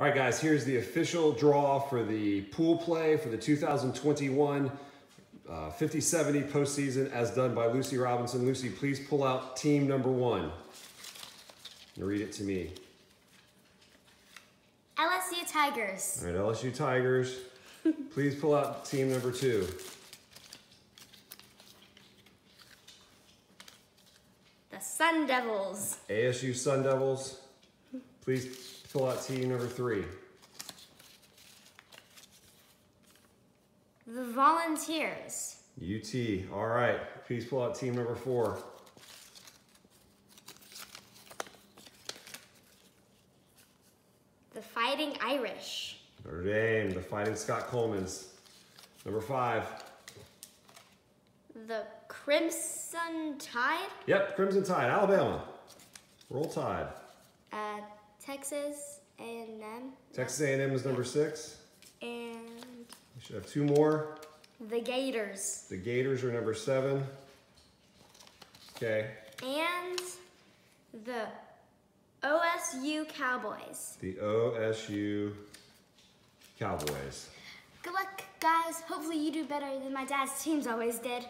All right, guys, here's the official draw for the pool play for the 2021 uh, 50-70 postseason as done by Lucy Robinson. Lucy, please pull out team number one and read it to me. LSU Tigers. All right, LSU Tigers. Please pull out team number two. The Sun Devils. ASU Sun Devils. Please Pull out team number three. The Volunteers. UT. All right. Please pull out team number four. The Fighting Irish. Notre Dame. The Fighting Scott Colemans. Number five. The Crimson Tide. Yep, Crimson Tide, Alabama. Roll Tide. Uh, Texas A&M. Texas A&M is number six. And We should have two more. the Gators. The Gators are number seven. Okay. And the OSU Cowboys. The OSU Cowboys. Good luck, guys. Hopefully you do better than my dad's teams always did.